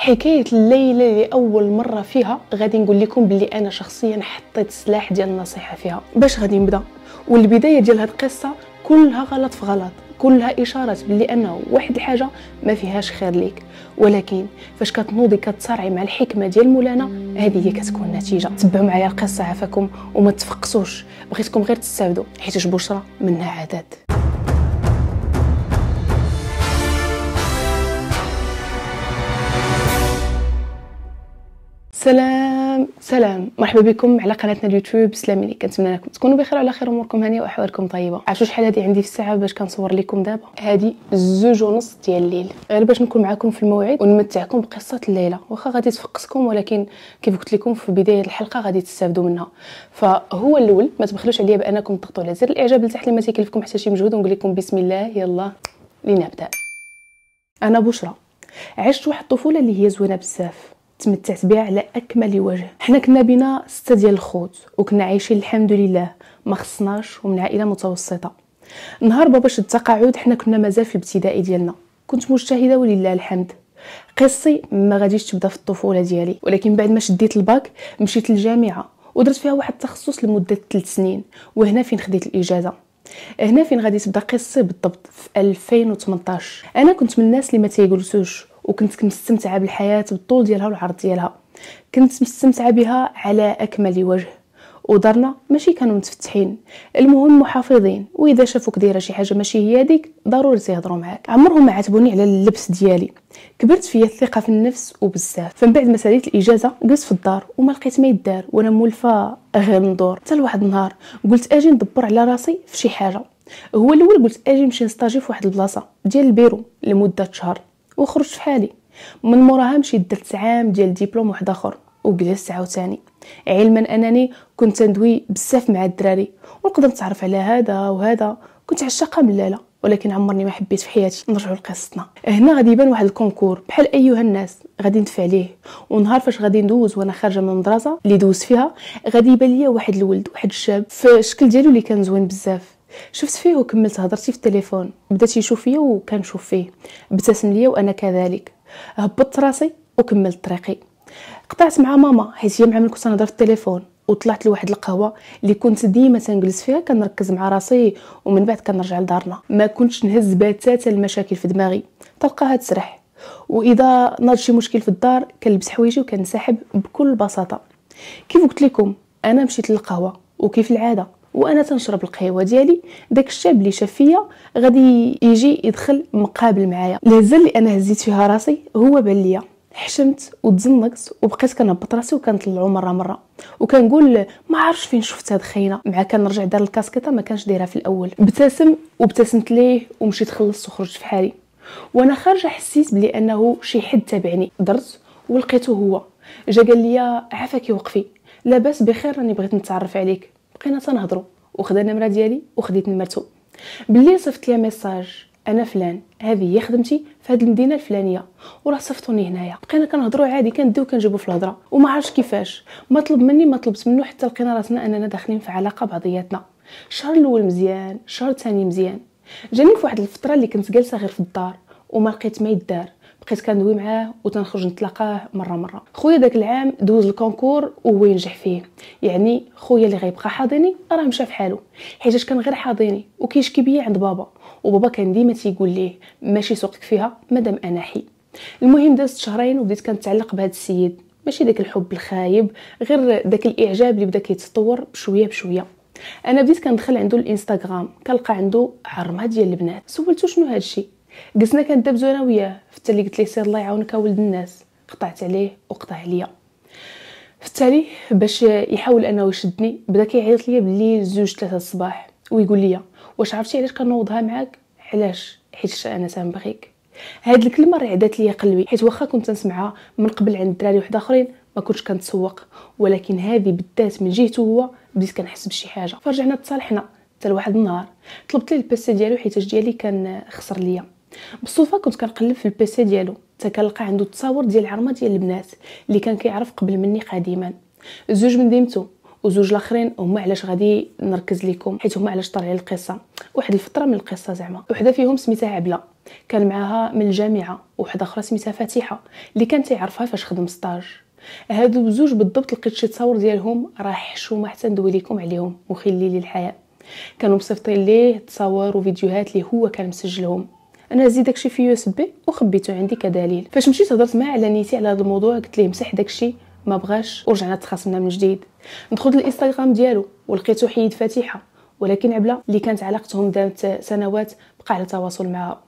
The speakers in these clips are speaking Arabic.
حكاية الليلة اللي أول مرة فيها غادي نقول لكم بلي أنا شخصيا حطيت السلاح ديال النصيحة فيها. باش غادي نبدأ؟ والبداية ديال هاد القصة كلها غلط في غلط. كلها اشارات بلي انه واحد الحاجة ما فيهاش خير ليك. ولكن فاش كتنوضي كتصارعي مع الحكمة ديال مولانا هذه هي كتكون النتيجه تبعوا معايا القصة عافاكم وما تفقسوش. بغيتكم غير تستافدوا حيت بشرى منها عدد. سلام سلام. مرحبا بكم على قناتنا اليوتيوب سلام عليكم كنتمنى لكم تكونوا بخير وعلى خير. أموركم هانية وأحوالكم طيبة. عرفتوا شحال هذه عندي في الساعة باش كنصور لكم دابا؟ هذه زوج ونص ديال الليل. غير باش نكون معكم في الموعد ونمتعكم بقصة الليلة. واخا غادي تفقسكم ولكن كيف قلت لكم في بداية الحلقة غادي تستافدوا منها. فهو الأول ما تبخلوش عليا بأنكم تضغطوا على زر الإعجاب لتحت اللي ما تيكلفكم حتى شي مجهود ونقول لكم بسم الله يلا لنبدأ. أنا بشرى. عشت واحد الطفولة اللي هي زوينة بزاف. تمتعت بها على أكمل وجه. حنا كنا بينا ستة ديال الخوت وكنا عايشين الحمد لله ما خصناش ومن عائله متوسطة. نهار بابا شد تقاعد حنا كنا مازال في الابتدائي ديالنا. كنت مجتهدة ولله الحمد. قصي ما غاديش تبدا في الطفولة ديالي ولكن بعد ما شديت الباك مشيت للجامعة ودرت فيها واحد التخصص لمدة 3 سنين. وهنا فين خديت الإجازة. هنا فين غادي تبدا قصتي بالضبط في 2018 أنا كنت من الناس اللي ما تيجلسوش. وكنت كنستمتع بالحياة بالطول ديالها والعرض ديالها. كنت مستمتعه بها على أكمل وجه. ودارنا ماشي كانوا متفتحين. المهم محافظين. وإذا شافوك دايرة شي حاجة ماشي هي هذيك ضروري تيهضروا معاك. عمرهم ما عاتبوني على اللبس ديالي. كبرت فيا الثقة في النفس وبزاف. فمن بعد ما ساليت الإجازة جلست في الدار وما لقيت ما يدار وأنا مولفة غير ندور. حتى لواحد النهار قلت أجي ندبر على راسي في شي حاجة. هو الأول قلت أجي نمشي نستاجي في واحد البلاصة ديال البيرو لمدة شهر. وخرجت في حالي. من موراها مشيت درت عام ديال ديبلوم واحد آخر وجلست عاوتاني علما أنني كنت ندوي بزاف مع الدراري ونقدر نتعرف على هذا وهذا. كنت عشاقة من لاله ولكن عمرني ما حبيت في حياتي. نرجعوا لقصتنا. هنا غادي يبان واحد ال concours. بحال أيها الناس غادي ندفع ليه؟ ونهار فاش غادي ندوز وأنا خارجة من المدرسة اللي دوزت فيها غادي يبان ليا واحد الولد واحد الشاب في الشكل ديالو اللي كان زوين بزاف. شفت فيه وكملت هضرتي في التليفون بدأت يشوف فيا وكنشوف فيه. ابتسم ليا وأنا كذلك. هبطت راسي وكملت طريقي. قطعت مع ماما حيت هي مع كنت نهضر في التليفون. وطلعت لواحد القهوة اللي كنت ديما تنجلس فيها كنركز مع راسي ومن بعد كنرجع لدارنا. ما كنتش نهز بتاتا المشاكل في دماغي. تلقاها تسرح. وإذا ناض شي مشكل في الدار كنلبس حوايجي وكنسحب بكل بساطة. كيف قلت لكم أنا مشيت للقهوة. وكيف العادة؟ وأنا تنشرب القهوة ديالي. داك الشاب اللي شاف فيا غادي يجي يدخل مقابل معايا. الهزه اللي أنا هزيت فيها راسي هو بان ليا. حشمت وتزنقت وبقيت كنهبط راسي وكنطلعو مرة مرة. وكنقول ما عرفتش فين شفت هاد خينا مع كنرجع دار الكاسكيطة ما كانش دايرها في الأول. ابتسم وابتسمت ليه ومشيت خلصت وخرجت في حالي. وأنا خارجة حسيت بلي أنه شي حد تابعني. درت ولقيته هو. جا قال لي عافاكي وقفي. لاباس بخير راني بغيت نتعرف عليك. بقينا تنهضروا وخدا النمره ديالي وخديت نمرتو بالليل صيفط ليا message أنا فلان هذه هي خدمتي في هذه المدينة الفلانية. وراه صيفطوني هنايا. بقينا كنهضروا عادي كنديو كنجيبو في الهضرة. وما عرفتش كيفاش. ما طلب مني ما طلبت منه حتى لقينا راسنا أننا داخلين في علاقة بعضياتنا. الشهر الأول مزيان الشهر الثاني مزيان. جاني في واحد الفترة اللي كنت جالسة غير في الدار وما لقيت ما يدار. بقيت كندوي معاه وتنخرج نتلاقاه مرة مرة. خويا داك العام دوز ال concours وهو ينجح فيه. يعني خويا اللي غيبقى حاضني راه مشى في حاله. حيت كان غير حاضني؟ وكيشكي بيا عند بابا. وبابا كان ديما تيقول ليه ماشي سوقك فيها مادام أنا حي. المهم دازت شهرين وبديت كنتعلق بهذا السيد. ماشي داك الحب الخايب غير داك الإعجاب اللي بدأ كيتطور بشوية بشوية. أنا بديت كندخل عنده الإنستغرام كنلقى عنده عرمة ديال البنات. سولتو شنو هادشي؟ جلسنا كندبزو أنا وياه في التالي قلت ليه سير الله يعاونك ولد الناس. قطعت عليه وقطع عليا. في التالي باش يحاول أنه يشدني بدأ كيعيط ليا بالليل زوج ثلاثة الصباح ويقول لي واش عرفتي علاش كنوضها معاك؟ علاش؟ حيت أنا تنبغيك هاد الكلمة رعدات ليا قلبي حيت واخا كنت نسمعها من قبل عند الدراري واحد آخرين ما كنتش كنتسوق. ولكن هذه بالذات من جهته هو بديت كنحس بشي حاجة. فرجعنا تصالحنا حتى لواحد النهار. طلبت ليه ال PC ديالو حيت ديالي كان خسر ليا. بالصدفه كنت كنقلب في ال PC ديالو. حتى كنلقى عنده تصاور ديال العرمة ديال البنات اللي كان كيعرف قبل مني قديما. زوج من ديمتو وزوج الآخرين هما علاش غادي نركز لكم حيت هما علاش طالعين القصة. واحد الفترة من القصة زعما. وحدة فيهم سميتها عبلة. كان معاها من الجامعة. وحدة أخرى سميتها فاتحة اللي كان تيعرفها فاش خدم stage. هادو بزوج بالضبط لقيت شي تصاور ديالهم راه حشومة حتى ندوي لكم عليهم وخلي لي الحياة. كانوا مصيفطين ليه تصاور وفيديوهات اللي هو كان مسجلهم. أنا زيد داكشي في USB وخبيته عندي كدليل. فاش مشيت هضرت معاه على نيتي على هذا الموضوع قلت ليه مسح داكشي؟ ما بغاش. ورجعنا تخاصمنا من جديد. دخلت الانستغرام ديالو ولقيتو حيد فاتحه ولكن عبلة اللي كانت علاقتهم دامت سنوات بقى على تواصل معها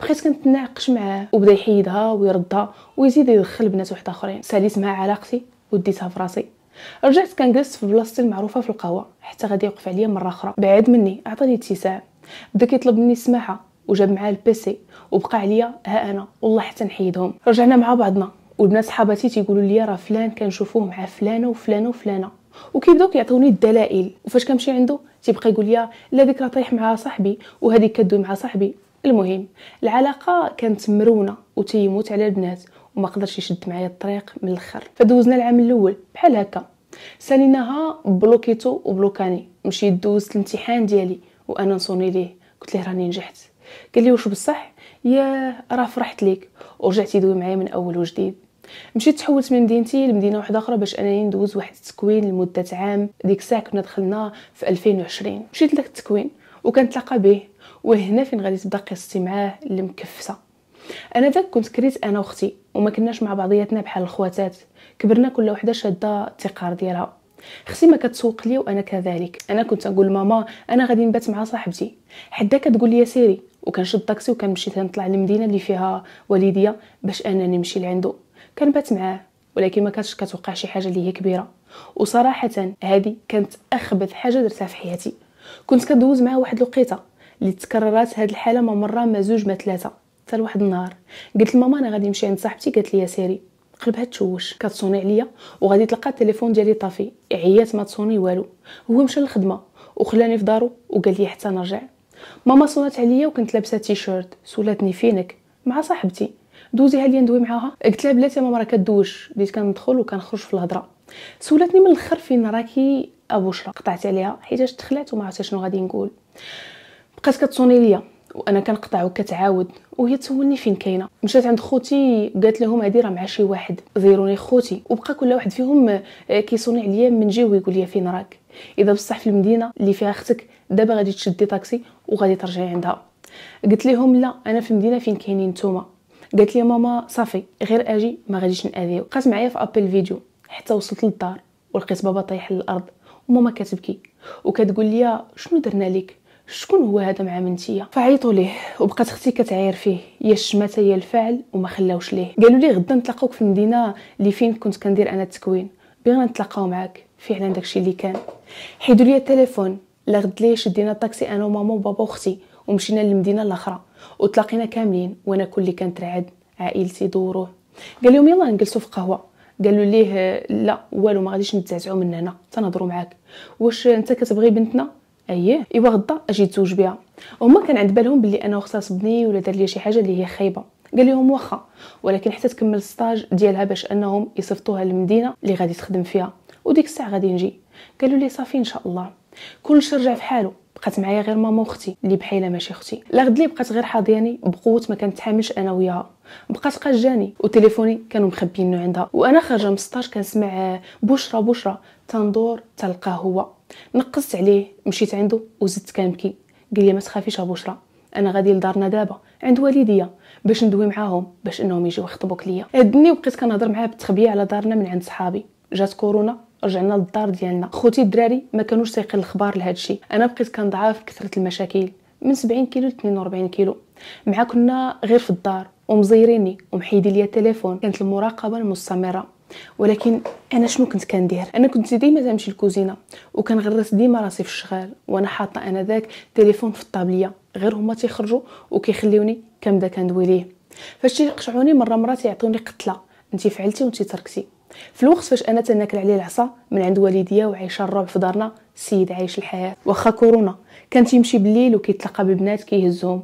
بقيت كنتناقش معاه وبدا يحيدها ويردها ويزيد يدخل بنات واحد آخرين. ساليت مع علاقتي وديتها في راسي. رجعت كنجلس في بلاصتي المعروفة في القهوة حتى غادي يوقف عليا مرة أخرى. بعد مني عطاني اتساع. بدا كيطلب مني السماحة. وجاب معاه البيسي وبقى عليا ها أنا والله حتى نحيدهم. رجعنا مع بعضنا والبنات صحاباتي تيقولوا لي راه فلان كنشوفوه مع فلانة وفلانة وفلانة. وكيبداو كيعطوني الدلائل. وفاش كنمشي عنده تيبقى يقول لي لا ديك راه طايح مع صاحبي وهذيك كدوي مع صاحبي. المهم العلاقة كانت مرونة وتيموت على البنات وما قدرش يشد معايا الطريق من الأخر. فدوزنا العام الأول بحال هكا. ساليناها بلوكيتو وبلوكاني. مشيت دوزت الامتحان ديالي وأنا نصوني ليه. قلت ليه راني نجحت. قال لي واش بصح؟ يا راه فرحت ليك. ورجعت يدوي معايا من أول وجديد. مشيت تحولت من مدينتي لمدينة واحدة أخرى باش أنني ندوز واحد التكوين لمدة عام. ديك الساعة كنا دخلنا في 2020 مشيت لذاك التكوين وكنتلاقى به. وهنا فين غادي تبدا قصتي معاه اللي مكفسه أنا ذاك كنت كريت أنا وأختي وما كناش مع بعضياتنا بحال الخواتات. كبرنا كل وحدة شادة التقار ديالها. أختي ما كتسوق لي وأنا كذلك. أنا كنت نقول ماما أنا غادي نبات مع صاحبتي. حدا كتقول لي سيري وكنشد طاكسي وكنمشي تنطلع للمدينة اللي فيها والديا باش أنني نمشي لعندو كنبات معاه ولكن ما كانتش كتوقع شي حاجة اللي هي كبيرة. وصراحة هذه كانت أخبث حاجة درتها في حياتي. كنت كدوز معاه واحد الوقيتة اللي تكررات هاد الحالة ما مرة ما زوج ما ثلاثة. حتى لواحد النهار. قلت لماما أنا غادي نمشي عند صاحبتي قالت لي سيري. قلبها تشوش كتصوني عليا وغادي تلقى التليفون ديالي طافي. عيات ما تصوني والو. هو مشى للخدمة وخلاني في دارو وقال لي حتى نرجع. ماما صونات عليا وكنت لابسة تيشيرت سولاتني فينك؟ مع صاحبتي. دوزيها ليا ندوي معاها. قلت لها بلاتي ماما راه كدوش بديت كندخل وكنخرج في الهضرة. سولاتني من الأخر فين راكي ابوشرا قطعت عليها. حيتاش دخلت وما عرفتش شنو غادي نقول. بقات كتصوني ليا. وأنا كنقطع وكتعاود. وهي تسولني فين كاينة. مشات عند خوتي قالت لهم هادي راه مع شي واحد. زيروني خوتي. وبقى كل واحد فيهم آه، كيصوني عليا من جهه ويقول لي فين راك. إذا بصح في المدينة اللي فيها أختك دابا غادي تشدي طاكسي وغادي ترجعي عندها. قلت لهم لا أنا في المدينة فين كاينين نتوما. قالت لي ماما صافي غير آجي ما غاديش ناذيوك بقات معايا في appel vidéo حتى وصلت للدار ولقيت بابا طايح للأرض. وماما كتبكي وكتقول لي شنو درنا لك شكون هو هذا مع منتيه فعيطوا ليه. وبقات أختي كتعاير فيه. يا الشماتة يا الفاعل وما خلاوش ليه. قالوا لي غدا نتلاقاوك في المدينة اللي فين كنت كندير أنا التكوين. بغينا نتلاقاو معاك. فعلا داكشي اللي كان. حيدوا لي التليفون. لا غد لي شدينا الطاكسي أنا وماما وبابا واختي ومشينا للمدينة الأخرى. وتلاقينا كاملين. وأنا كلي كنترعد عائلتي دوروه قال لهم يلا نجلسوا في قهوة. قالوا ليه لا والو ما غاديش نتزعزعوا من هنا. تنهضروا معاك. واش أنت كتبغي بنتنا؟ أييه. ايوا غدا أجي تزوج بها. هما كان عند بالهم بلي أنا اغتصبني ولا دار لي شي حاجة اللي هي خايبة. قال لهم واخا. ولكن حتى تكمل الستاج ديالها باش انهم يصيفطوها للمدينة اللي غادي تخدم فيها. وديك الساعة غادي نجي. قالوا لي صافي إن شاء الله. كلشي رجع في حاله. بقات معايا غير ماما وأختي اللي بحيلة ماشي أختي. لا غد لي بقات غير حاضياني بقوه ما كنتحاملش أنا وياها. بقات قاجاني وتليفوني كانوا مخبيينو عندها. وأنا خارجة من السطاج كنسمع بشرى بشرى تندور تلقاه هو. نقصت عليه مشيت عنده وزدت كنبكي. قال لي ما تخافيش بشرى أنا غادي لدارنا دابا. عند والديا. باش ندوي معاهم باش إنهم يجيو يخطبوك ليا. هدني وبقيت كنهضر معاه بالتخبيه على دارنا من عند صحابي. جات كورونا رجعنا للدار ديالنا. خوتي الدراري ما كانوش سايقين الخبار لهذا الشيء أنا بقيت كنضعف كثرة المشاكل. من 70 كيلو ل 42 كيلو. مع كنا غير في الدار ومزيريني ومحيدين ليا التليفون. كانت المراقبة المستمرة. ولكن أنا شنو كنت كندير؟ أنا كنت ديما تمشي الكوزينه وكنغرس ديما راسي في الشغال. وأنا حاطة أنا ذاك تليفون في الطابلية. غير هما تيخرجوا وكيخليوني كنبدا كندوي ليه فاش تيقشعوني مرة مرة تيعطوني قتلة. انت فعلتي وانت تركتي. في الوقت فاش أنا تناكل عليه العصا من عند والديا وعايشة الرعب في دارنا السيد عايش الحياة. واخا كورونا. كان تيمشي بالليل وكيتلقى ببنات كيهزهم.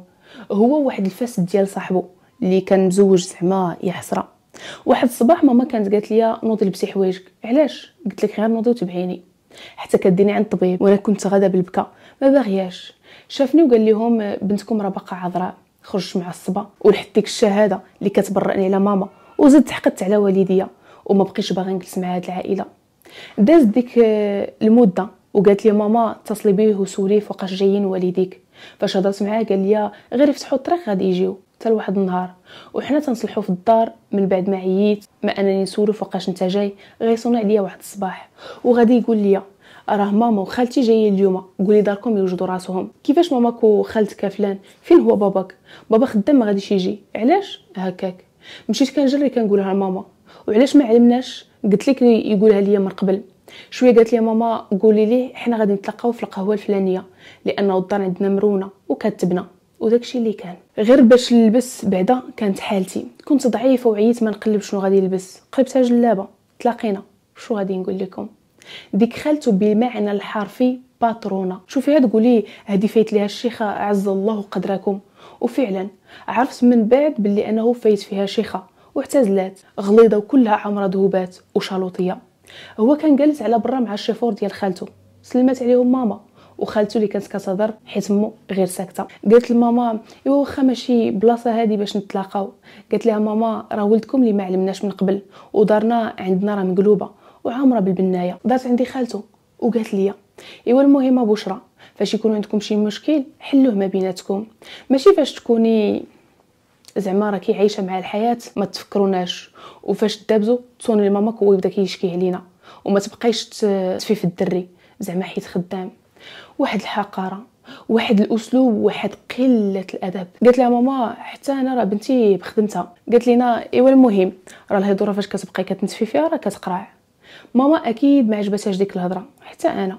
هو واحد الفاسد ديال صاحبه اللي كان مزوج زعما يا حسره واحد الصباح ماما كانت قالت لي نوضي لبسي حوايجك. علاش؟ قلت لك غير نوضي وتبعيني. حتى كديني عند الطبيب وأنا كنت غادا بالبكا. ما باغياش. شافني وقال لهم بنتكم راه باقا عذراء. خرجت معصبه ولحت ديك الشهادة اللي كتبرئني على ماما وزدت حقدت على والديا وما بقيتش باغي نجلس مع هاد العائلة. داز ديك المدة وقالت لي ماما اتصلي بيه وسوليه فوقاش جايين والديك. فاش هضرت معاه قال لي غير يفتحوا الطريق غادي يجيو حتى لواحد النهار. وحنا تنصلحوا في الدار من بعد ما عييت ما انني نسولو فوقاش انت جاي غيصوني عليا واحد الصباح. وغادي يقول لي راه ماما وخالتي جايين اليوم. قولي داركم يوجدوا راسهم. كيفاش ماماك وخالتك فلان؟ فين هو باباك؟ بابا خدام ما غاديش يجي. علاش؟ هكاك. مشيت كنجري كنقولها لماما. وعلاش ما علمناش؟ قلت لك يقولها ليا من قبل. شوية قالت لي ماما قولي لي حنا غادي نتلاقاو في القهوة الفلانية. لأنه الدار عندنا مرونة وكتبنا وداكشي اللي كان. غير باش نلبس بعدا كانت حالتي. كنت ضعيفة وعييت ما نقلب شنو غادي نلبس قلبتها جلابة. تلاقينا. شو غادي نقول لكم؟ ديك خالته بالمعنى الحرفي باترونه شوفي هاد تقولي هادي فايت ليها الشيخة اعز الله قدركم وفعلا عرفت من بعد باللي أنه فايت فيها شيخة واعتزلات غليظة وكلها عامره ذهوبات وشالوطية. هو كان جالس على برا مع الشيفور ديال خالته. سلمات عليهم ماما وخالته اللي كانت كتهضر حيت مو غير ساكتة. قالت لماما إيوا واخا ماشي بلاصة هادي باش نتلاقاو. قالت لها ماما راه ولدكم اللي ما علمناش من قبل ودارنا عندنا راه مقلوبة. وعامره بالبناية. دارت عندي خالته وقالت لي إيوا المهم بشرى فاش يكون عندكم شي مشكل حلوة ما بيناتكم. ماشي فاش تكوني زعما راكي عايشة مع الحياة ما تفكروناش وفاش تدابزو تصوني لماماك هو يبدأ كيشكي علينا وما تبقايش تفي في الدري زعما حيت خدام. واحد الحقارة واحد الأسلوب واحد قلة الأدب. قالت لها ماما حتى أنا راه بنتي بخدمتها. قالت لينا إيوا المهم راه الهضرة فاش كتبقاي كتنتفي فيها راه كتقرع. ماما أكيد ما عجبتهاش ديك الهضرة حتى أنا.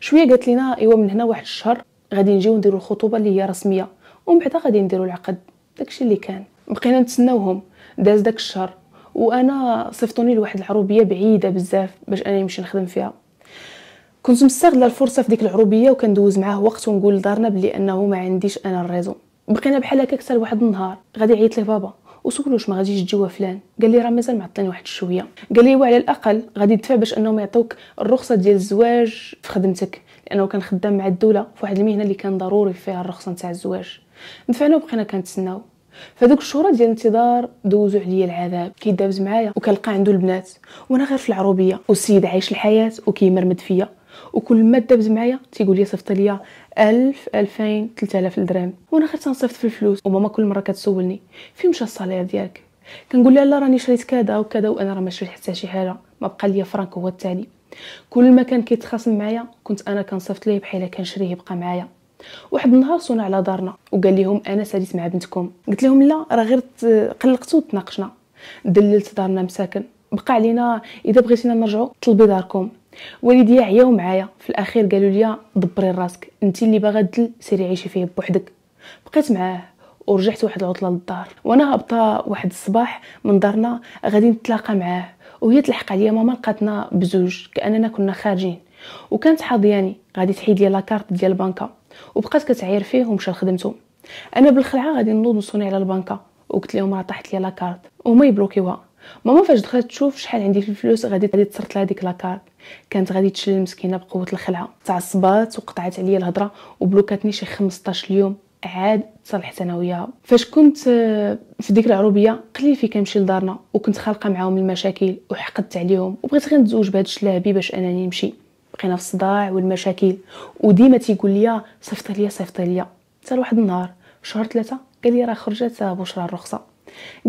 شوية قالت لينا إيوا من هنا واحد الشهر غادي نجيو نديرو الخطوبة اللي هي رسمية ومن بعد غادي نديرو العقد. داكشي اللي كان. بقينا نتسناوهم. داز داك الشهر. وأنا صيفطوني لواحد العروبية بعيدة بزاف باش أنا نمشي نخدم فيها. كنت مستغلة الفرصة في ديك العروبية وكندوز معاه وقت ونقول لدارنا بلي أنه ما عنديش أنا ال réseau. بقينا بحال هكاك حتى لواحد النهار. غادي عيط ليه بابا. وسولو واش ما غاديش تجيو فلان. قال لي راه مازال معطلين واحد شوية. قال لي وعلى الأقل غادي تدفع باش أنهم يعطوك الرخصة ديال الزواج في خدمتك لأنه كان خدام مع الدولة في واحد المهنة اللي كان ضروري فيها الرخصة نتاع الزواج. دفعنا وبقينا كنتسناو. فدوك الشهورات ديال الانتظار دوزو عليا العذاب. كيدابز معايا وكنلقى عنده البنات. وأنا غير في العروبية. والسيد عايش الحياة وكيمرمد فيا. وكل ما دابز معايا تيقول لي صيفط ليا 1000 2000 3000 درهم. وأنا غير تنصيفط في الفلوس وماما كل مرة كتسولني فين مشى ال salaire ديالك؟ كنقول لها لا راني شريت كذا وكذا وأنا راه ما شريت حتى شي حاجة ما بقى ليا فرانك هو التالي كل ما كان كيتخاصم معايا كنت أنا كنصيفط ليه بحال كنشريه يبقى معايا. واحد النهار صونا على دارنا وقال لهم أنا ساليت مع بنتكم. قلت لهم لا راه غير قلقتو وتناقشنا. دللت دارنا مساكن. بقى علينا إذا بغيتينا نرجعوا طلبي داركم. والديا عياو معايا. في الأخير قالوا لي دبري راسك. انت اللي باغا تدل سيري عيشي فيه بوحدك. بقيت معاه ورجعت واحد العطلة للدار. وأنا هابطه واحد الصباح من دارنا غادي نتلاقى معاه. وهي تلحق عليا ماما لقاتنا بزوج كأننا كنا خارجين. وكانت حاضياني غادي تحيد لي لاكارت ديال البنكة. وبقات كتعاير فيه ومشى لخدمتو أنا بالخلعة غادي نوض نصوني على البنكة. وقلت لهم راه طاحت لي لاكارت وهما يبلوكيوها ماما فاش دخلت تشوف شحال عندي في الفلوس غادي غادي تصرت لها ديك لاكارت كانت غادي تشل المسكينه بقوة الخلعة. تعصبات وقطعت عليا الهضرة وبلوكاتني شي 15 اليوم. عاد تصالحت أنا وياها. فاش كنت آه، في ديك العروبية قليل في كنمشي لدارنا وكنت خالقه معاهم المشاكل وحقدت عليهم وبغيت غير نتزوج بهذا الشلابي باش أنني نمشي. بقينا في الصداع والمشاكل. وديما تيقول لي صيفطي ليا صيفطي ليا. حتى لواحد النهار شهر ثلاثة قال لي راه خرجت بشرى الرخصة.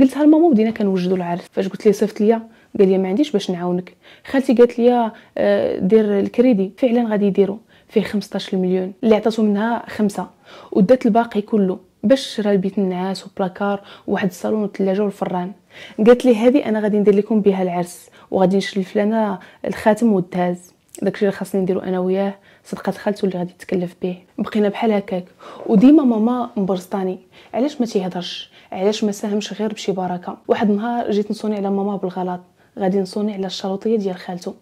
قلتها لماما وبدينا كنوجدوا العرس. فاش قلت ليه صيفط ليا قال لي ما عنديش باش نعاونك. خالتي قالت لي آه، دير الكريدي. فعلا غادي يديروا. فيه 15 مليون. اللي عطاتو منها خمسة. ودات الباقي كله. باش شرا البيت النعاس وبلاكار وواحد الصالون والثلاجه والفران. قالت لي هذه أنا غادي ندير لكم بها العرس. وغادي نشري لفلانة الخاتم والدهاز. داكشي اللي خاصني نديرو أنا وياه. صدقة خالته اللي غادي تكلف به. بقينا بحال هكاك. وديما ماما مبرزطاني علاش ما تيهضرش؟ علاش ما ساهمش غير بشي بركة؟ واحد النهار جيت نصوني على ماما بالغلط. غادي نصوني على الشروطية ديال خالته.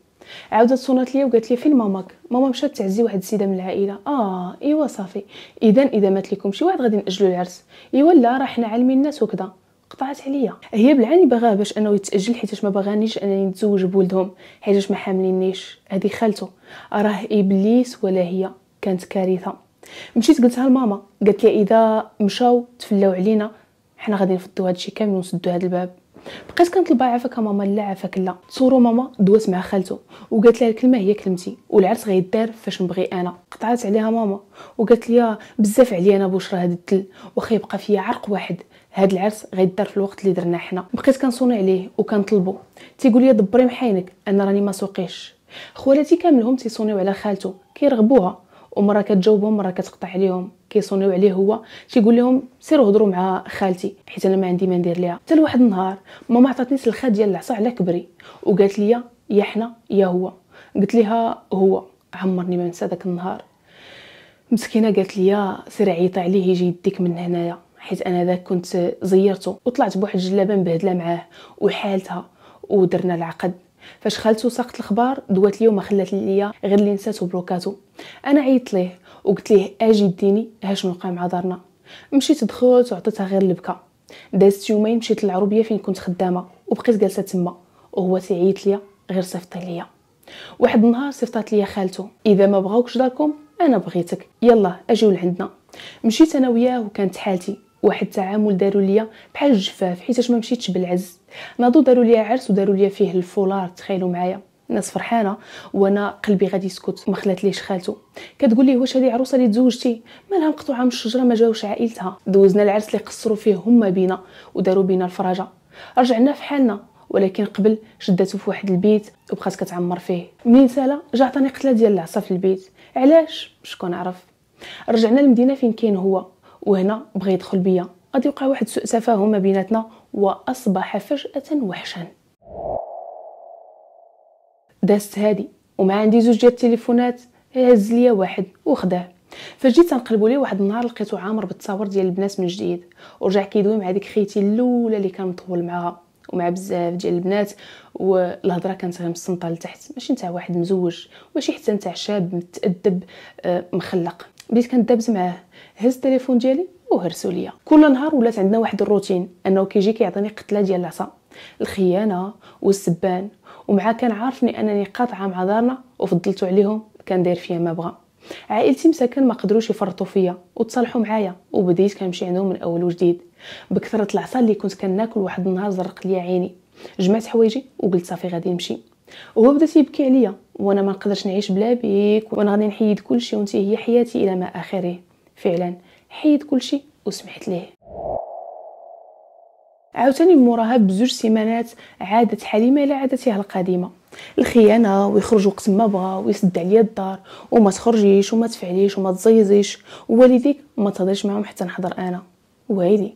عاودت صونات ليا وقالت لي فين ماماك؟ ماما مشات تعزي واحد السيدة من العائلة. آه إيوا صافي. اذا إذا مات لكم شي واحد غادي ناجلوا العرس. إيوا لا راه حنا عالمين الناس وكذا. قطعت عليا. هي بالعاني باغا باش انه يتأجل حيت ما باغانيش انني نتزوج بولدهم حيت ما حاملينيش. هذه خالته. راه إبليس ولا هي كانت كارثة. مشيت قلتها لماما. قالت لي إذا مشاو تفلاو علينا حنا غادي نفضوا هادشي كامل ونسدوا هذا الباب. بقيت كنطلبها عافاك ماما لا عافاك لا. تصوروا ماما دوات مع خالته. وقالت لها الكلمة هي كلمتي والعرس غيدار فاش نبغي أنا. قطعت عليها ماما. وقالت لي بزاف عليا أنا بشرى هاد الدل واخا يبقى فيا عرق واحد. هاد العرس غيدار في الوقت اللي درنا حنا. بقيت كنصوني عليه وكنطلبو. تيقول لي دبري محاينك أنا راني ما سوقيش خوالاتي كاملهم تيصونيو على خالته كيرغبوها. ومرة كتجاوبهم مرة كتقطع عليهم. كيصونيو عليه هو. تيقول لهم سيروا هضروا مع خالتي حيت أنا ما عندي ما ندير ليها. حتى لواحد النهار ماما عطاتني سلخة ديال العصا على كبري. وقالت لي يا حنا يا هو. قلت لها هو. عمرني ما نسى داك النهار. مسكينة قالت لي سير عيطي عليه يجي يديك من هنايا. حيت أنا ذاك كنت زيرته وطلعت بواحد الجلابة مبهدلة معاه وحالتها ودرنا العقد. فاش خالته ساقت الخبار دوات لي وما خلات ليا غير اللي نساتو بلوكاتو أنا عيطت ليه وقلت ليه أجي ديني ها شنو وقع مع دارنا. مشيت دخلت وعطيتها غير البكا. دازت يومين مشيت للعروبية فين كنت خدامة وبقيت جالسة تما وهو تيعيط ليا غير صيفطي ليا. واحد النهار صيفطات ليا خالته إذا ما بغاوكش داركم أنا بغيتك. يلا أجيو لعندنا. مشيت أنا وياه وكانت حالتي. واحد التعامل داروا ليا بحال الجفاف حيت ما مشيتش بالعز. ناضو داروا ليا عرس وداروا ليا فيه الفولار تخيلوا معايا. الناس فرحانة وأنا قلبي غادي يسكت ما خلات ليش خالته كتقول لي واش هذه عروسة اللي تزوجتي؟ مالها مقطوعة من الشجرة ما جاوش عائلتها. دوزنا العرس اللي قصروا فيه هما بينا وداروا بينا الفراجه رجعنا في حالنا ولكن قبل شداتو في واحد البيت وبقات كتعمر فيه. منين سالا جا عطاني قتلة ديال العصا في البيت. علاش؟ شكون عرف. رجعنا للمدينه فين كاين هو. وهنا بغى يدخل بيا. غادي يوقع واحد سوء تفاهم ما بيناتنا وأصبح فجأة وحشا. دازت هادي وما عندي زوج ديال التليفونات هز ليا واحد وخداه. فجيت تنقلبوا ليه واحد النهار لقيتو عامر بالتصاور ديال البنات من جديد. ورجع كيدوي مع ديك خيتي الأولى اللي كان مطول معاها ومع بزاف ديال البنات. والهضرة كانت غير مصنطه لتحت ماشي نتاع واحد مزوج ماشي حتى نتاع شاب متأدب آه، مخلق. بديت كندابز معاه. هز التليفون ديالي وهرسو ليا. كل نهار ولات عندنا واحد الروتين أنه كيجي كيعطيني قتلة ديال العصا الخيانة والسبان. ومع كان عارفني أنني قاطعة مع دارنا وفضلت عليهم كان داير فيا ما بغى. عائلتي مساكن ما قدروش يفرطوا فيا وتصالحوا معايا وبديت كنمشي عندهم من أول وجديد. بكثرة العصا اللي كنت كناكل واحد النهار زرق ليا عيني. جمعت حوايجي وقلت صافي غادي نمشي. وهو بدا تيبكي عليا وأنا ما نقدرش نعيش بلا بيك وأنا غادي نحيد كلشي وانت هي حياتي إلى ما آخره. فعلا. حيد كلشي وسمحت ليه. عاوتاني موراها بزوج سيمانات عادت حليمة إلى عادتها القديمة. الخيانة ويخرج وقت ما بغا ويسد عليا الدار وما تخرجيش وما تفعليش وما تزيزيش. ووالديك ما تهضرش معاهم حتى نحضر أنا. وهيدي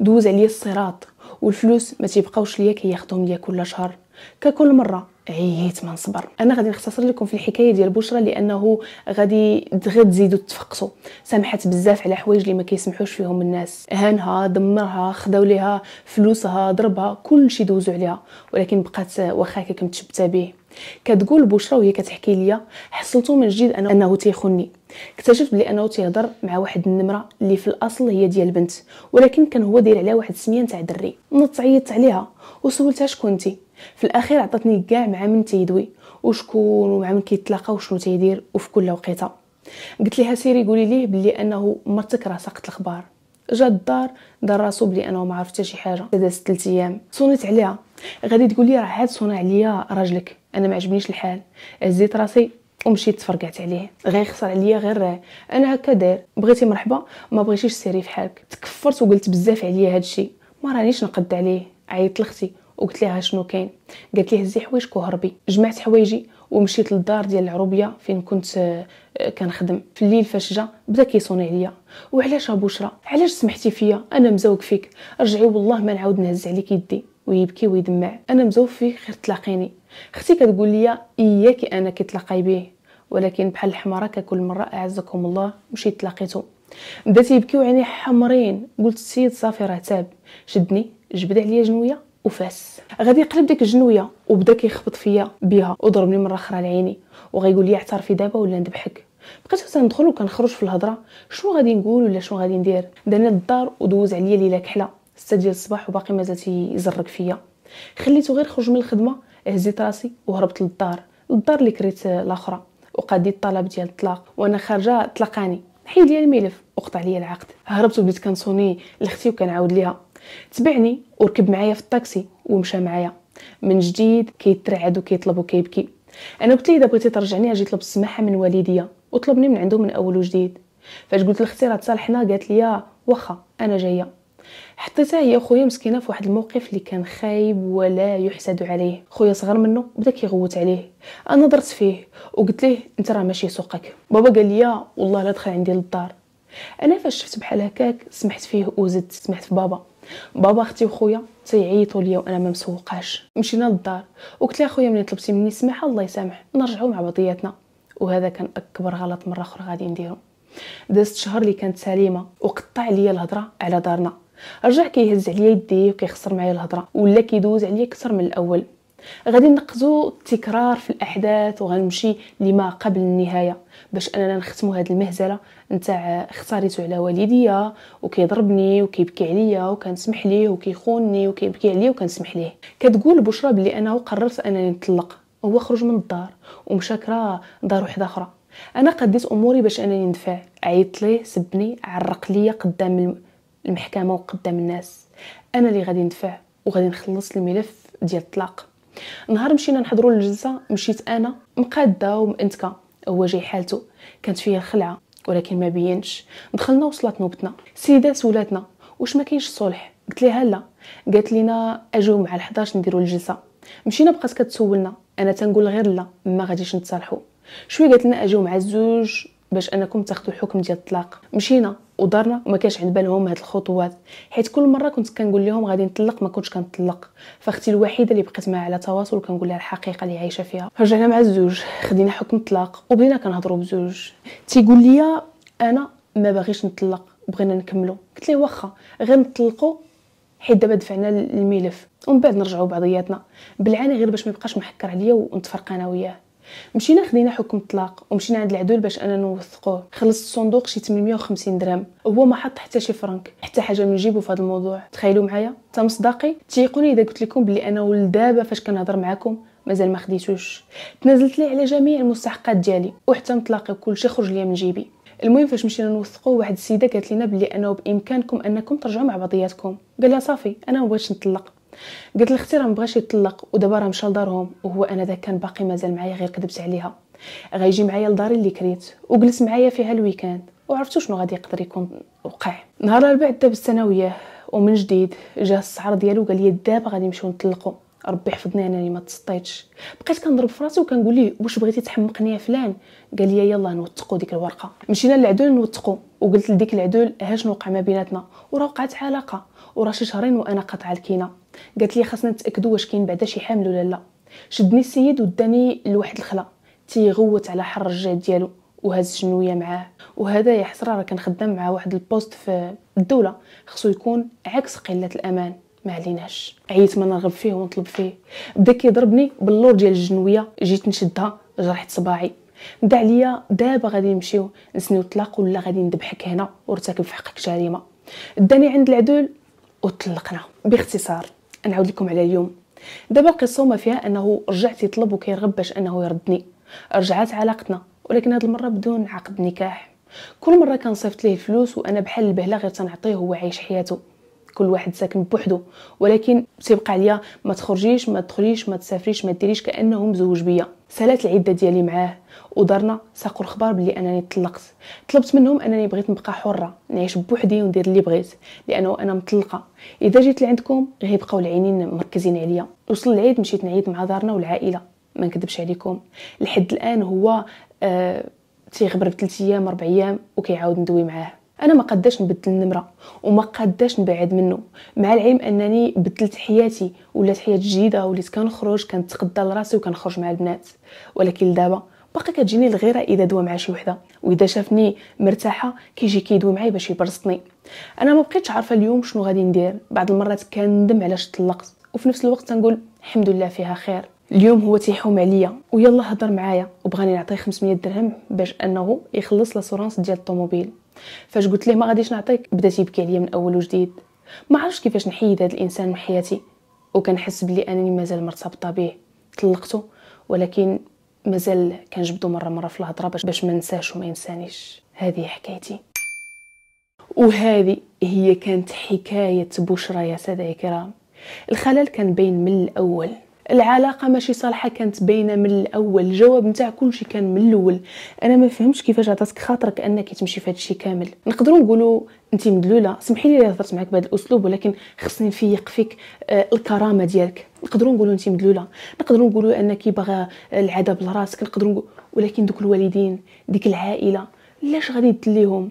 دوز عليا الصراط والفلوس ما تيبقاوش ليا كياخذهم ليا كل شهر. ككل مرة عييت ما نصبر أنا غادي نختصر لكم في الحكاية ديال بشرى لأنه غادي تزيدوا تفقصوا سمحت بزاف على حوايج اللي ما كيسمحوش فيهم الناس. هانها دمرها خداو ليها فلوسها ضربها كلشي دوزوا عليها. ولكن بقات واخا هكاك متشبته به. كتقول بشرى وهي كتحكي ليا حصلته من جديد أنا أنه تيخوني اكتشفت بلي أنه تيهضر مع واحد النمرة اللي في الأصل هي ديال البنت. ولكن كان هو داير عليها واحد السمية نتاع دري. نط عيطت عليها وسولتها شكونتي في الأخير عطاتني كاع مع من تيدوي وشكون ومع من كيتلاقى وشنو تيدير وفي كل وقيتة. قلت لها سيري قولي ليه بلي أنه مرتك راه ساقت الخبار. جا الدار دار راسو بلي انه ما عرفت شي حاجة. دازت 3 أيام. صونيت عليها. غادي تقول لي راه عاد صونا عليا راجلك. أنا ما عجبنيش الحال. هزيت راسي ومشيت تفرقعت عليه. غير خسر عليا غير أنا هكا داير. بغيتي مرحبا؟ ما بغيتيش سيري في حالك. تكفرت وقلت بزاف عليا هادشي. ما رانيش نقد عليه. عيطت لختي وقلت لها شنو كاين. قالت لي هزي حوايجك وهربي. جمعت حوايجي ومشيت للدار ديال العروبية فين كنت آه، كنخدم. في الليل فاش جا بدأ كيصوني عليا. وعلاش بشرى علاش سمحتي فيا؟ أنا مزوق فيك. رجعي والله ما نعاود نهز عليك يدي. ويبكي ويدمع. أنا مزوق فيك غير تلاقيني. أختي كتقول لي اياكي أنا كتلاقاي به ولكن بحال الحمارة ككل مرة أعزكم الله مشيت تلاقيتو بدا تيبكي وعيني حمرين. قلت السيد صافي راه تاب. شدني جبد عليا جنوية. وفاس. غادي يقلب ديك الجنوية وبدا كيخبط فيا بها وضربني مرة أخرى لعيني وغيقول لي اعترفي دابا ولا ندبحك بقيت تندخل وكنخرج في الهضرة. شنو غادي نقول ولا شنو غادي ندير؟ داني للدار ودوز عليا ليلة كحلة. 6 ديال الصباح وباقي مازال تيزرق فيا. خليته غير خرج من الخدمة هزيت راسي وهربت للدار. للدار اللي كريت الأخرى. وقاديت الطلب ديال الطلاق. وأنا خارجة طلقاني حيد لي الملف وقطع لي العقد. هربت وبديت كنصوني لأختي وكنعاود ليها. تبعني وركب معايا في الطاكسي ومشى معايا. من جديد كيترعد وكيطلب وكيبكي. أنا قلت ليه إذا بغيتي ترجعني أجي طلب السماحة من والديا. وطلبني من عنده من أول وجديد. فاش قلت لاختي راه تصالحنا قالت لي واخا أنا جاية. حطيتها هي خويا مسكينة في واحد الموقف اللي كان خايب ولا يحسد عليه. خويا صغر منه بدأ كيغوت عليه. أنا درت فيه وقلت ليه أنت راه ماشي سوقك. بابا قال لي والله لا دخل عندي للدار. أنا فاش شفت بحال هكاك سمحت فيه وزدت سمحت في بابا. بابا أختي وخويا تيعيطوا ليا وأنا ما مسوقاش. مشينا للدار وقلت لها خويا ملي طلبتي مني السماحه الله يسامح نرجعوا مع بعضياتنا وهذا كان أكبر غلط مرة أخرى غادي نديرو. دازت شهر اللي كانت سليمة وقطع ليا الهضرة على دارنا. رجع كيهز عليا يديه وكيخسر معايا الهضرة ولا كيدوز عليا أكثر من الأول. غادي نقزو التكرار في الأحداث وغنمشي لما قبل النهاية. باش أننا نختموا هذه المهزلة نتاع اختاريته على والديا وكيضربني وكيبكي عليا وكنسمح ليه وكيخونني وكيبكي عليا وكنسمح ليه كتقول بشرى بلي أنا قررت أنني نطلق. هو خرج من الدار ومشى كرا دار وحدة أخرى. أنا قديت أموري باش أنني ندفع. عيطت ليه سبني عرق ليا قدام المحكمة وقدام الناس. أنا اللي غادي ندفع وغادي نخلص الملف ديال الطلاق. نهار مشينا نحضروا الجلسه مشيت أنا مقادة ومأنتكة. هو جاي حالته. كانت فيا الخلعه ولكن ما بينش. دخلنا وصلت نوبتنا سيده سولاتنا واش ما كاينش الصلح قلت لها لا. قالت لينا أجيو مع ال11 نديروا الجلسة. مشينا بقات كتسولنا. أنا تنقول غير لا ما غاديش نتصالحوا شوية قالت لنا أجيو مع الزوج باش أنكم تاخذوا الحكم ديال الطلاق. مشينا. ودارنا وما كانش عند بالهم هاد الخطوات. حيت كل مرة كنت كنقول لهم غادي نطلق ما كنتش كنطلق. فاختي الوحيدة اللي بقيت معها على تواصل وكنقول لها الحقيقة اللي عايشة فيها. رجعنا مع الزوج خدينا حكم الطلاق وبدينا كنهضروا بزوج. تيقول لي أنا ما باغيش نطلق بغينا نكملوا قلت ليه واخا؟ غير نطلقوا حيت دابا دفعنا الملف. ومن بعد نرجعوا بعضياتنا. بالعاني غير باش ما يبقاش محكر عليا ونتفرق أنا وياه. مشينا خدينا حكم الطلاق ومشينا عند العدول باش أنا نوثقوه. خلصت الصندوق شي 850 درهم. هو ما حط حتى شي فرنك حتى حاجة من جيبو في هذا الموضوع. تخيلوا معايا؟ تا مصداقي تيقوني إذا قلت لكم بلي أنا ولدابا فاش كنهضر معاكم؟ مازال ما خديتوش. تنازلت لي على جميع المستحقات ديالي وحتى مطلقي وكلشي خرج ليا من جيبي. المهم فاش مشينا نوثقوا واحد السيدة قالت لنا بلي انه بامكانكم أنكم ترجعوا مع بعضياتكم. قال لها صافي أنا ما بغيتش نطلق. قالت لاختي راه مبغاش يطلق ودابا راه مشى لدارهم وهو أنا ذاك كان باقي مازال معايا غير كذبت عليها. غيجي معايا لداري اللي كريت وجلس معايا فيها ال weekend وعرفتوا شنو غادي يقدر يكون وقع. نهار الأربعاء داب الثانوية ومن جديد جا السعر ديالو قال لي دابا غادي نمشيو نطلقوا ربي حفظني انني ما تسطيتش. بقيت كنضرب في راسي وكنقول ليه واش بغيتي تحمقني يا فلان؟ قال لي يلا نوثقوا ديك الورقة. مشينا للعدول نوثقوا وقلت لديك العدول ها شنو وقع ما بيناتنا وراه وقعت علاقة وراه شي شهرين وأنا قاطعة الكينة. قالت لي خاصنا نتاكدوا واش كاين بعدا شي حامل ولا لا. شدني السيد وداني لواحد الخلا. تيغوت على حر الرجال ديالو. وهز الجنوية معاه. وهذا يا حسرة راه كنخدم مع واحد ال poste في الدولة. خصو يكون عكس قلة الأمان. ما عليناش. عييت ما نرغب فيه ونطلب فيه. بدا كيضربني باللور ديال الجنوية. جيت نشدها جرحت صباعي. بدا عليا دابا غادي نمشيو نسنيو الطلاق ولا غادي نذبحك هنا وارتكب في حقك جريمة. داني عند العدول وطلقنا. باختصار. نعاود لكم على اليوم. دابا القصة فيها أنه رجعت يطلب وكيرغب باش أنه يردني. رجعت علاقتنا ولكن هذه المرة بدون عقد نكاح. كل مرة كنصيفط ليه الفلوس وأنا بحال البهله غير تنعطيه هو عايش حياته. كل واحد ساكن بوحدو. ولكن تيبقى عليا ما تخرجيش ما تدخليش ما تسافريش ما ديريش كأنه مزوج بيا. سالات العده ديالي معاه ودارنا ساقوا الخبار بلي أنني طلقت. طلبت منهم أنني بغيت نبقى حرة نعيش بوحدي وندير اللي بغيت لأنه أنا مطلقة. إذا جيت لعندكم غيبقاو العينين مركزين عليا. وصل العيد مشيت نعيد مع دارنا والعائلة. ما نكذبش عليكم. لحد الآن هو آه تيغبر بثلاث أيام أربع أيام وكيعاود ندوي معاه. أنا ما قداش نبدل النمرة وما قداش نبعد منه مع العلم أنني بدلت حياتي ولات حياة جديدة وليت كنخرج كنتقدى لراسي وكنخرج مع البنات. ولكن دابا باقي كتجيني الغيرة إذا دوا مع شي وحدة وإذا شافني مرتاحة كيجي كيدوي معايا باش يبرزطني. أنا ما بقيتش عارفة اليوم شنو غادي ندير بعض المرات كندم علاش طلقت وفي نفس الوقت تنقول الحمد لله فيها خير. اليوم هو تيحوم عليا ويلا هضر معايا وبغاني نعطيه 500 درهم باش أنه يخلص لاسورانس ديال الطوموبيل. فاش قلت ليه ما غاديش نعطيك؟ بدا تيبكي عليا من أول وجديد. ما عرفتش كيفاش نحيد هذا الإنسان من حياتي. وكنحس بلي أنني مازال مرتبطه به طلقته ولكن مازال كنجبدو مرة مرة في الهضرة باش ما ننساش وما ينسانيش. هذه حكايتي. وهذه هي كانت حكاية بشرى يا سادة الكرام. الخلل كان باين من الأول. العلاقة ماشي صالحة كانت باينة من الأول. الجواب نتاع كلشي كان من الأول. أنا ما فهمتش كيفاش عطاتك خاطرك أنك تمشي في الشيء كامل. نقدروا نقولوا انت مدلولة. سمحي لي هضرت معك بهذا الأسلوب ولكن خصني نفيق فيك آه الكرامة ديالك. نقدروا نقولوا انت مدلولة. نقدروا نقولوا أنك باغا العذاب لراسك. نقدروا ولكن دوك الوالدين ديك العائلة لاش غادي تدليهم؟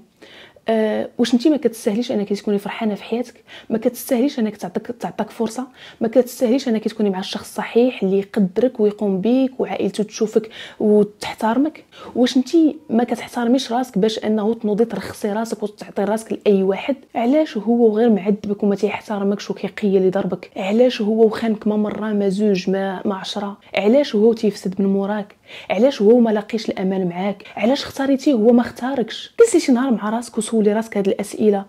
أه واش انت ما كتستاهليش انك تكوني فرحانة في حياتك؟ ما كتستاهليش انك تعطيك تعطاك فرصة؟ ما كتستاهليش انك تكوني مع الشخص الصحيح اللي يقدرك ويقوم بيك وعائلته تشوفك وتحترمك؟ واش انت ما كتحترميش راسك باش انه تنوضي ترخصي راسك وتعطي راسك لأي واحد؟ علاش هو غير معذبك وما تيحترمكش وكيقيل يضربك؟ علاش هو وخانك ما مرة ما زوج ما ما عشرة؟ علاش هو تيفسد من موراك؟ علاش هو ما لاقيش الأمان معاك؟ علاش اختاريتيه هو ما اختاركش؟ جلسي شي نهار مع راسك راسك هاد الأسئلة.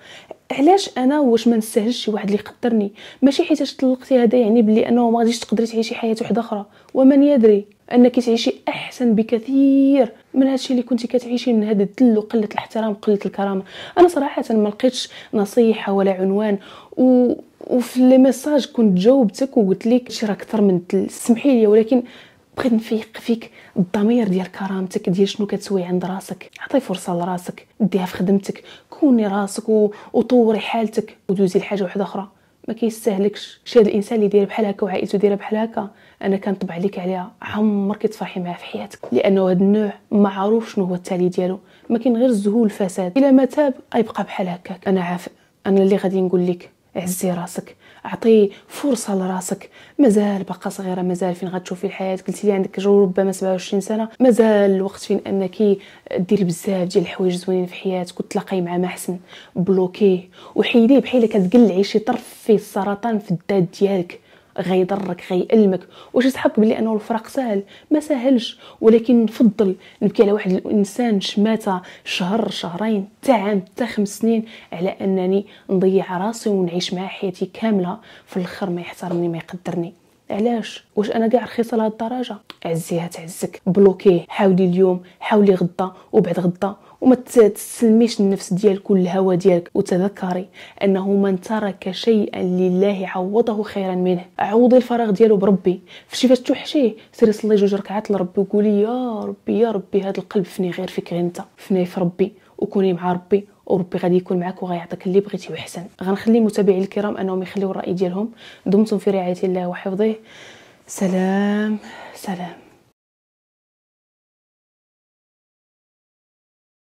علاش أنا واش ما نستاهلش شي واحد اللي يقدرني ماشي حيت طلقتي هذا يعني بلي أنه ما غاديش تقدري تعيشي حياة وحدة أخرى. ومن يدري انك تعيشي أحسن بكثير من هادشي اللي كنتي كتعيشي من هذا الذل وقلة الاحترام وقله الكرامة. أنا صراحة ما لقيتش نصيحة ولا عنوان. و وفي لي ميساج كنت جاوبتك وقلت لك شي راه أكثر من سمحي لي ولكن بغيت نفيق فيك الضمير ديال كرامتك ديال شنو كتسوي عند راسك. عطي فرصة لراسك ديها في خدمتك. كوني راسك و... وطوري حالتك. ودوزي لحاجة واحدة أخرى. ما كيستاهلكش شي هذا الإنسان اللي داير بحال هكا وعائلته دايرة بحال هكا أنا كنطبع عليك عليها. عمرك تفرحي معاه في حياتك. لأنه هذا النوع معروف شنو هو التالي ديالو. ما كاين غير الزهول الفساد. إلا ما تاب غيبقى بحال هكاك. أنا عارف أنا اللي غادي نقول لك عزي راسك. أعطي فرصة لراسك. مازال باقا صغيرة مازال فين غتشوفي الحياة. قلتي لي عندك ربما 27 سنة. مازال الوقت فين أنك ديري بزاف ديال الحوايج زوينين في حياتك وتلاقي مع ما احسن بلوكيه وحيديه بحال كتقلعي شي طرف فيه السرطان في الداد ديالك. غيضرك غيألمك. واش تحق بلي أنه الفراق سهل؟ ما سهلش. ولكن نفضل نبكي على واحد الإنسان شماتة شهر شهرين حتى عام حتى خمس سنين على أنني نضيع راسي ونعيش مع حياتي كاملة. في الآخر ما يحترمني ما يقدرني. علاش؟ واش أنا كاع رخيصة لهاد الدرجة؟ عزيها تعزك. بلوكيه. حاولي اليوم حاولي غدا وبعد غدا وما تسلميش النفس ديالك والهوى ديالك. وتذكري أنه من ترك شيئا لله عوضه خيرا منه. عوضي الفراغ ديالو بربي. فشي فاش توحشيه سيري صلي جوج ركعات لربي وقولي يا ربي يا ربي هذا القلب فني غير فيك غير أنت. فني في ربي. وكوني مع ربي. وربي غادي يكون معك وغيعطيك اللي بغيتي وحسن غنخلي متابعي الكرام أنهم يخليو الرأي ديالهم. دمتم في رعاية الله وحفظه. سلام سلام.